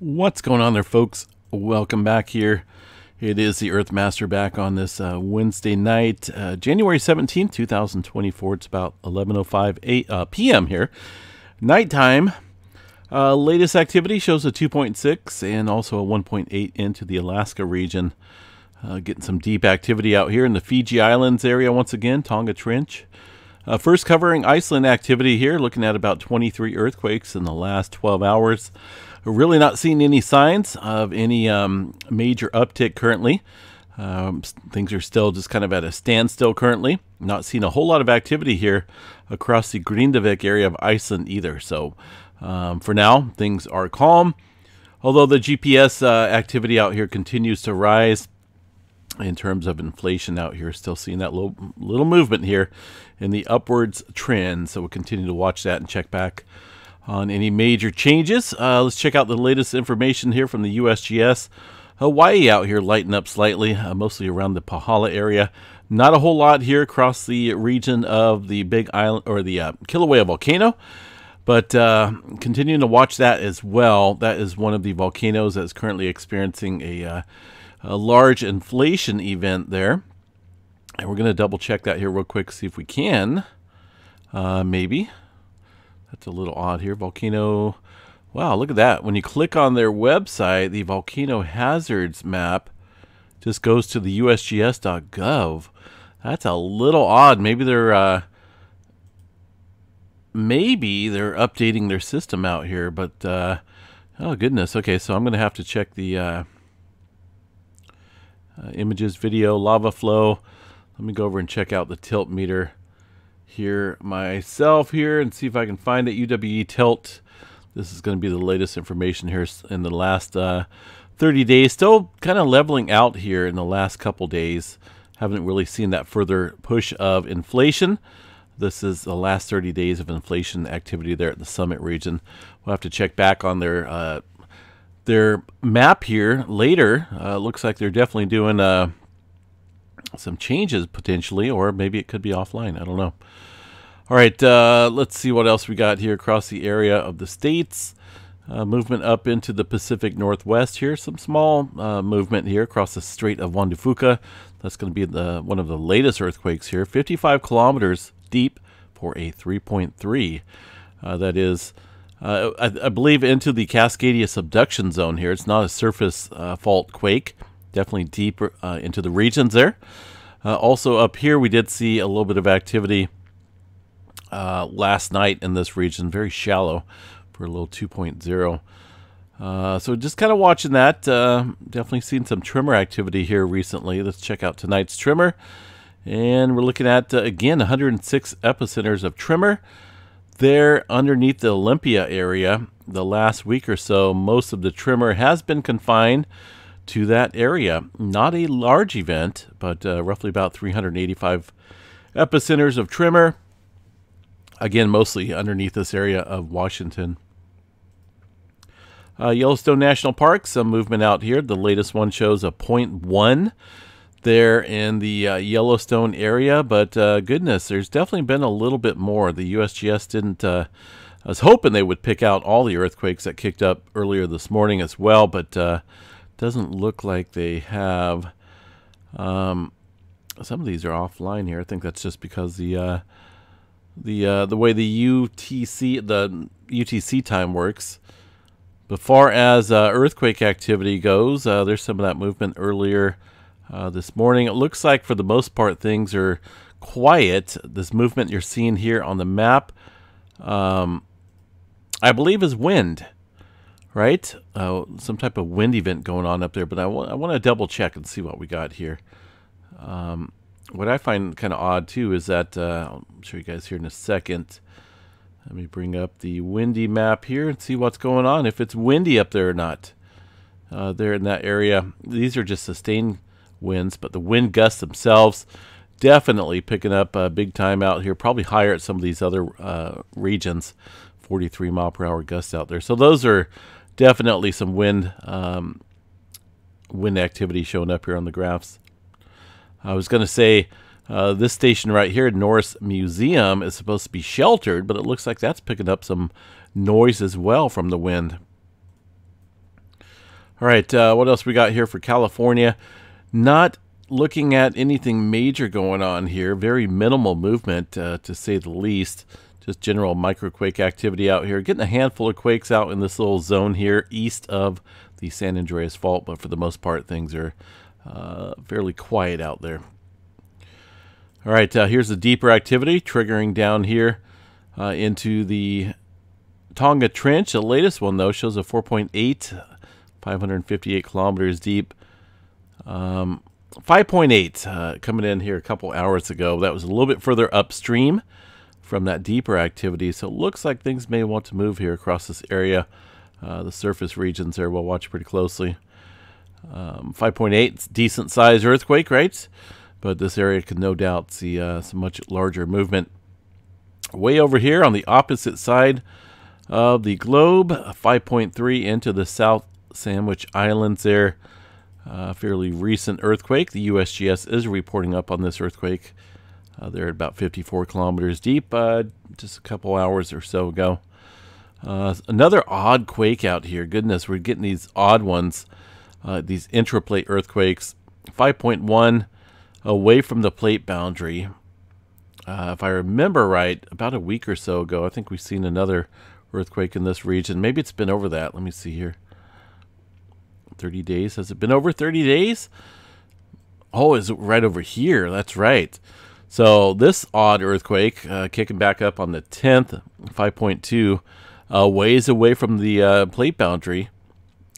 What's going on there, folks? Welcome back here. It is the Earthmaster back on this uh, Wednesday night, uh, January 17th, 2024. It's about 11.05 uh, p.m. here. Nighttime. Uh, latest activity shows a 2.6 and also a 1.8 into the Alaska region. Uh, getting some deep activity out here in the Fiji Islands area once again, Tonga Trench. Uh, first covering Iceland activity here, looking at about 23 earthquakes in the last 12 hours. Really not seeing any signs of any um, major uptick currently. Um, things are still just kind of at a standstill currently. Not seeing a whole lot of activity here across the Grindavik area of Iceland either. So um, for now, things are calm. Although the GPS uh, activity out here continues to rise in terms of inflation out here, still seeing that little, little movement here in the upwards trend. So we'll continue to watch that and check back on any major changes. Uh, let's check out the latest information here from the USGS. Hawaii out here lighting up slightly, uh, mostly around the Pahala area. Not a whole lot here across the region of the Big Island or the uh, Kilauea volcano, but uh, continuing to watch that as well. That is one of the volcanoes that is currently experiencing a, uh, a large inflation event there. And we're going to double check that here real quick, see if we can. Uh, maybe. That's a little odd here. Volcano. Wow, look at that. When you click on their website, the volcano hazards map just goes to the usgs.gov. That's a little odd. Maybe they're uh, maybe they're updating their system out here, but uh, oh goodness. Okay, so I'm gonna have to check the uh, uh images, video, lava flow. Let me go over and check out the tilt meter here myself here and see if I can find it. UWE tilt. This is going to be the latest information here in the last uh, 30 days. Still kind of leveling out here in the last couple days. Haven't really seen that further push of inflation. This is the last 30 days of inflation activity there at the summit region. We'll have to check back on their uh, their map here later. Uh, looks like they're definitely doing uh, some changes potentially, or maybe it could be offline. I don't know. All right, uh, let's see what else we got here across the area of the states. Uh, movement up into the Pacific Northwest here. Some small uh, movement here across the Strait of Juan de Fuca. That's going to be the one of the latest earthquakes here. 55 kilometers deep for a 3.3. Uh, that is, uh, I, I, believe, into the Cascadia subduction zone here. It's not a surface uh, fault quake. Definitely deeper into the regions there. also up here, we did see a little bit of activity uh, last night in this region. Very shallow for a little 2.0. Uh, so just kind of watching that. Uh, definitely seen some tremor activity here recently. Let's check out tonight's tremor. And we're looking at, uh, again, 106 epicenters of tremor. There underneath the Olympia area, the last week or so, most of the tremor has been confined to that area. Not a large event, but uh, roughly about 385 epicenters of tremor. Again, mostly underneath this area of Washington. Uh, Yellowstone National Park, some movement out here. The latest one shows a 0.1 there in the uh, Yellowstone area, but uh, goodness, there's definitely been a little bit more. The USGS didn't. Uh, I was hoping they would pick out all the earthquakes that kicked up earlier this morning as well, but uh, doesn't look like they have. Um, some of these are offline here. I think that's just because the uh, the uh, the way the UTC the UTC time works. But far as uh, earthquake activity goes, uh, there's some of that movement earlier uh, this morning. It looks like for the most part things are quiet. This movement you're seeing here on the map, um, I believe, is wind, right? Uh, some type of wind event going on up there. But I, I want to double check and see what we got here. Um, what I find kind of odd too is that uh, I'll show you guys here in a second. Let me bring up the windy map here and see what's going on, if it's windy up there or not. Uh, there in that area, these are just sustained winds, but the wind gusts themselves definitely picking up uh, big time out here, probably higher at some of these other uh, regions. 43 mile per hour gusts out there. So those are definitely some wind um, wind activity showing up here on the graphs. I was going to say uh, this station right here, Norris Museum, is supposed to be sheltered, but it looks like that's picking up some noise as well from the wind. All right, uh, what else we got here for California? Not looking at anything major going on here. Very minimal movement, uh, to say the least. Just general microquake activity out here. Getting a handful of quakes out in this little zone here east of the San Andreas Fault, but for the most part, things are uh, fairly quiet out there. All right, uh, here's the deeper activity triggering down here uh, into the Tonga Trench. The latest one, though, shows a 4.8, 558 kilometers deep. Um, 5.8 uh, coming in here a couple hours ago. That was a little bit further upstream from that deeper activity. So it looks like things may want to move here across this area. Uh, the surface regions there, we'll watch pretty closely. Um, 5.8, decent size earthquake, right? but this area could no doubt see uh, some much larger movement. Way over here on the opposite side of the globe, 5.3 into the South Sandwich Islands there. Uh, fairly recent earthquake. The USGS is reporting up on this earthquake. Uh, they're about 54 kilometers deep, uh, just a couple hours or so ago. Uh, another odd quake out here. Goodness, we're getting these odd ones, uh, these intraplate earthquakes. 5.1 away from the plate boundary. Uh, if I remember right, about a week or so ago, I think we've seen another earthquake in this region. Maybe it's been over that. Let me see here. 30 days. Has it been over 30 days? Oh, is it right over here? That's right. So this odd earthquake, uh, kicking back up on the 10th, 5.2, uh, ways away from the uh, plate boundary.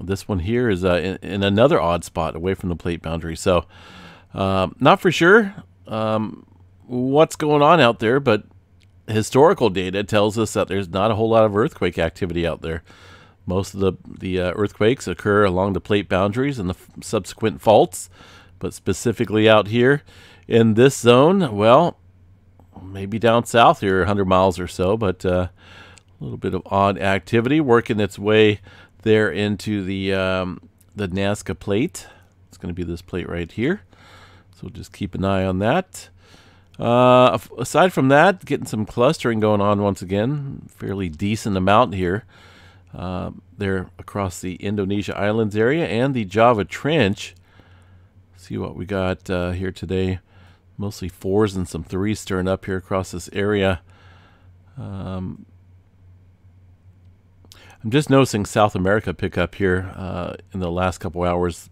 This one here is uh, in, in, another odd spot away from the plate boundary. So um, not for sure um, what's going on out there, but historical data tells us that there's not a whole lot of earthquake activity out there. Most of the the uh, earthquakes occur along the plate boundaries and the subsequent faults, but specifically out here in this zone, well, maybe down south here, 100 miles or so, but uh, a little bit of odd activity working its way there into the um, the Nazca plate. It's going to be this plate right here. So just keep an eye on that. Uh, aside from that, getting some clustering going on once again. Fairly decent amount here. Uh, there across the Indonesia Islands area and the Java Trench. See what we got uh, here today. Mostly fours and some threes stirring up here across this area. Um, I'm just noticing South America pick up here uh, in the last couple hours.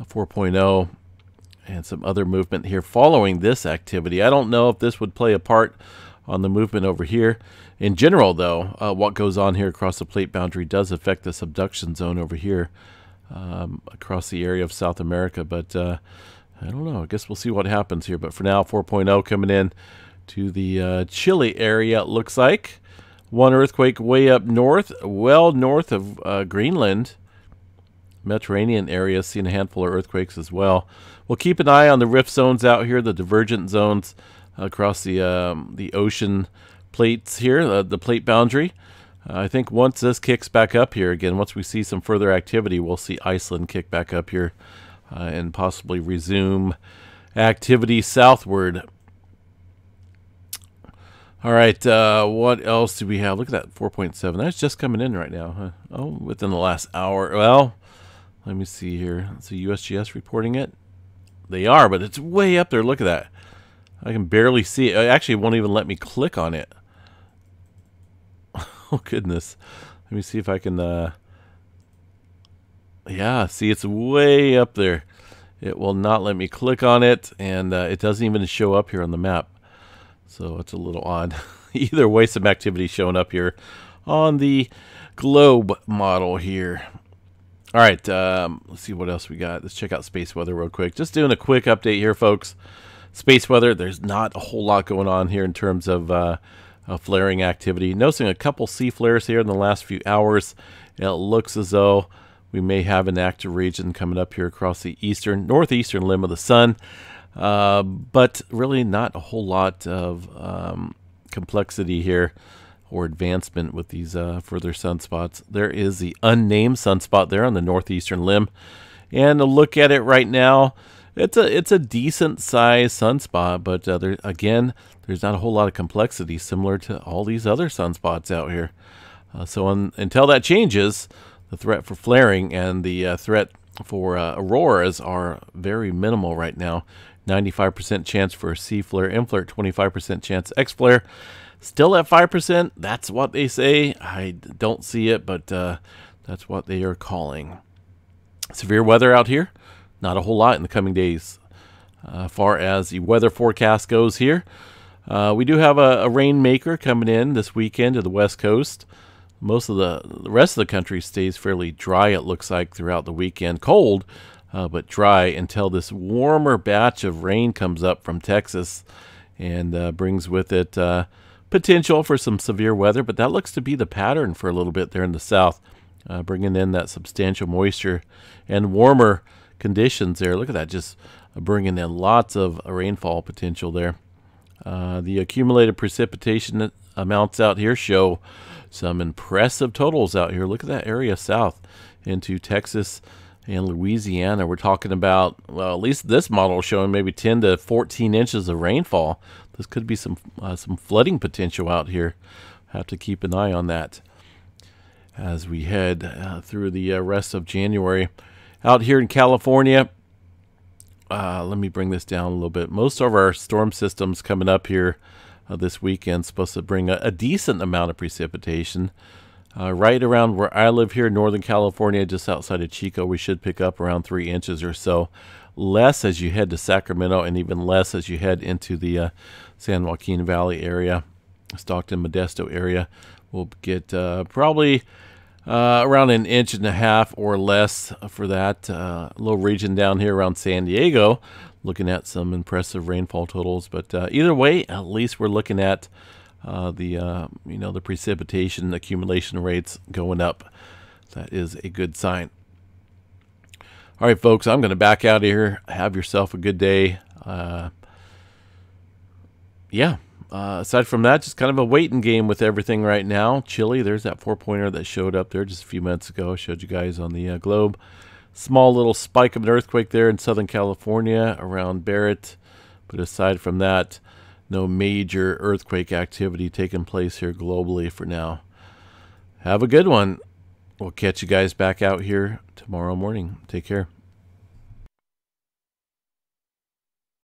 4.0 and some other movement here following this activity. I don't know if this would play a part on the movement over here. In general, though, uh, what goes on here across the plate boundary does affect the subduction zone over here um, across the area of South America. But uh, I don't know. I guess we'll see what happens here. But for now, 4.0 coming in to the uh, Chile area, it looks like. One earthquake way up north, well north of uh, Greenland. Mediterranean area seeing a handful of earthquakes as well. We'll keep an eye on the rift zones out here, the divergent zones across the um, the ocean plates here, the plate boundary. I think once this kicks back up here again, once we see some further activity, we'll see Iceland kick back up here uh, and possibly resume activity southward. All right, uh, what else do we have? Look at that 4.7. That's just coming in right now. Huh? Oh, within the last hour. Well, let me see here. The USGS reporting it. They are, but it's way up there. Look at that. I can barely see it. It actually won't even let me click on it. oh, goodness. Let me see if I can... Uh... Yeah, see, it's way up there. It will not let me click on it, and uh, it doesn't even show up here on the map. So it's a little odd. Either way, some activity showing up here on the globe model here. All right, um, let's see what else we got. Let's check out space weather real quick. Just doing a quick update here, folks. Space weather, there's not a whole lot going on here in terms of uh, uh, flaring activity. Noticing a couple C flares here in the last few hours. It looks as though we may have an active region coming up here across the eastern, northeastern limb of the sun. Uh, but really not a whole lot of um, complexity here or advancement with these uh, further sunspots. There is the unnamed sunspot there on the northeastern limb. And a look at it right now, it's a it's a decent sized sunspot, but uh, there, again, there's not a whole lot of complexity similar to all these other sunspots out here. Uh, so un, until that changes, the threat for flaring and the uh, threat for uh, auroras are very minimal right now. 95% chance for C flare, M flare, 25% chance X flare. Still at 5%. That's what they say. I don't see it, but uh, that's what they are calling. Severe weather out here. Not a whole lot in the coming days. Uh, far as the weather forecast goes here, uh, we do have a, a rainmaker coming in this weekend to the west coast. Most of the, the rest of the country stays fairly dry, it looks like, throughout the weekend. Cold, uh, but dry until this warmer batch of rain comes up from Texas and uh, brings with it uh, potential for some severe weather. But that looks to be the pattern for a little bit there in the south, uh, bringing in that substantial moisture and warmer conditions there. Look at that, just bringing in lots of rainfall potential there. Uh, the accumulated precipitation amounts out here show some impressive totals out here. Look at that area south into Texas and Louisiana. We're talking about, well, at least this model showing maybe 10 to 14 inches of rainfall. This could be some uh, some flooding potential out here. Have to keep an eye on that as we head uh, through the uh, rest of January. Out here in California, uh, let me bring this down a little bit. Most of our storm systems coming up here uh, this weekend supposed to bring a, a decent amount of precipitation. Uh, right around where I live here, in Northern California, just outside of Chico, we should pick up around three inches or so. Less as you head to Sacramento, and even less as you head into the uh, San Joaquin Valley area, Stockton, Modesto area. We'll get uh, probably uh, around an inch and a half or less for that uh, little region down here around San Diego. Looking at some impressive rainfall totals, but uh, either way, at least we're looking at uh, the uh, you know the precipitation accumulation rates going up. That is a good sign. All right, folks, I'm going to back out of here. Have yourself a good day. Uh, yeah. Uh, aside from that, just kind of a waiting game with everything right now. Chilly, there's that four pointer that showed up there just a few minutes ago. I showed you guys on the uh, globe. Small little spike of an earthquake there in Southern California around Barrett. But aside from that, no major earthquake activity taking place here globally for now. Have a good one. We'll catch you guys back out here tomorrow morning. Take care.